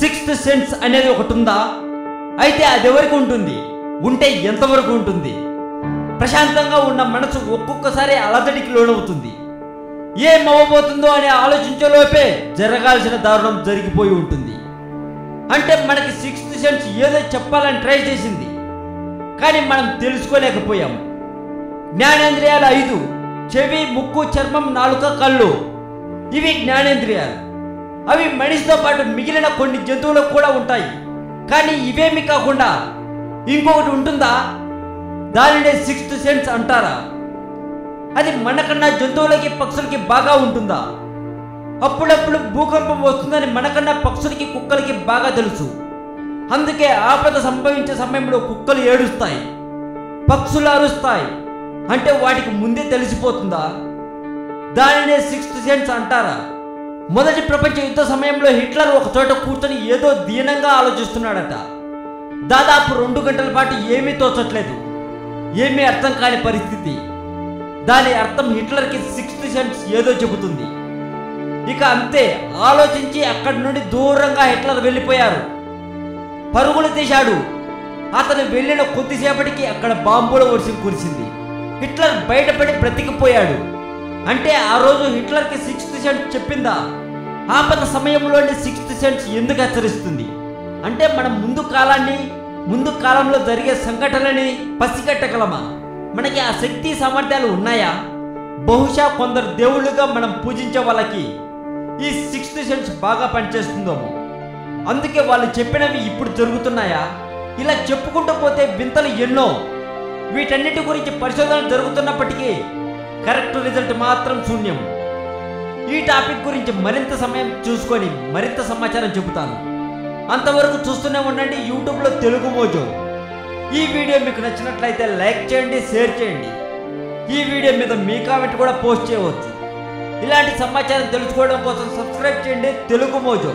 Sixth sense అనేది ఒకటి ఉందా అయితే అది ఎవరికి ఉంటుంది? ఉంటే ఎంతవరకు ఉంటుంది? ప్రశాంతంగా ఉన్న మనసు ఒక్కొక్కసారి అలజడికి లోనవుతుంది. ఏం అవ్వబోతుందో అని ఆలోచించేలోపే జరగాల్సిన దారుణం జరిగిపోయి ఉంటుంది. అంటే మనకి సిక్స్త్ సెన్స్ ఏదో చెప్పాలని ట్రై చేసింది. కానీ మనం తెలుసుకోలేకపోయాం. జ్ఞానేంద్రియాలు ఐదు చెవి ముక్కు చర్మం నాలుక కళ్ళు. ఇవి జ్ఞానేంద్రియాలు. అవి మనిషితో పాటు మిగిలిన కొన్ని జంతువులకు కూడా ఉంటాయి. కానీ ఇవేమి కాకుండా ఇంకొకటి ఉంటుందా? దానినే సిక్స్త్ సెన్స్ అంటారా? అది మనకన్నా జంతువులకి పక్షులకి బాగా ఉంటుందా? అప్పుడప్పుడు భూకంపం వస్తుందని మనకన్నా పక్షులకి కుక్కలకి బాగా తెలుసు. అందుకే ఆపద సంభవించే సమయంలో కుక్కలు ఏడుస్తాయి. పక్షులు అరుస్తాయి. అంటే వాటికి ముందే తెలిసిపోతుందా? దానినే సిక్స్త్ సెన్స్ అంటారా? మొదటి ప్రపంచ యుద్ధ సమయంలో హిట్లర్ ఒక చోట కూర్చొని ఏదో దీనంగా ఆలోచిస్తున్నాడట. దాదాపు రెండు గంటల పాటు ఏమీ తోచట్లేదు. ఏమీ అర్థం కాని పరిస్థితి. దాని అర్థం హిట్లర్కి సిక్స్త్ సెన్స్ ఏదో చెబుతుంది. ఇక అంతే ఆలోచించి అక్కడి నుండి దూరంగా హిట్లర్ వెళ్ళిపోయారు. పరుగులు తీశాడు. అతను వెళ్ళిన కొద్దిసేపటికి అక్కడ బాంబుల వర్షం కురిసింది. హిట్లర్ బయటపడి బ్రతికిపోయాడు. అంటే ఆ రోజు హిట్లర్కి సిక్స్త్ సెన్స్ చెప్పిందా? ఆపద సమయంలోని సిక్స్త్ సెన్స్ ఎందుకు హెచ్చరిస్తుంది? అంటే మనం ముందు కాలాన్ని ముందు కాలంలో జరిగే సంఘటనని పసిగట్టగలమా? మనకి ఆ శక్తి సామర్థ్యాలు ఉన్నాయా? బహుశా కొందరు దేవుళ్ళుగా మనం పూజించే వాళ్ళకి ఈ సిక్స్త్ సెన్స్ బాగా పనిచేస్తుందేమో. అందుకే వాళ్ళు చెప్పినవి ఇప్పుడు జరుగుతున్నాయా? ఇలా చెప్పుకుంటూ పోతే వింతలు ఎన్నో? వీటన్నిటి గురించి పరిశోధన జరుగుతున్నప్పటికీ కరెక్ట్ రిజల్ట్ మాత్రం శూన్యం. ఈ టాపిక్ గురించి మరింత సమయం చూసుకొని మరింత సమాచారం చెబుతాను. అంతవరకు చూస్తూనే ఉండండి యూట్యూబ్లో తెలుగు మోజో. ఈ వీడియో మీకు నచ్చినట్లయితే లైక్ చేయండి షేర్ చేయండి. ఈ వీడియో మీద మీ కామెంట్ కూడా పోస్ట్ చేయవచ్చు. ఇలాంటి సమాచారం తెలుసుకోవడం కోసం సబ్స్క్రైబ్ చేయండి తెలుగు మోజో.